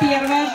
piernas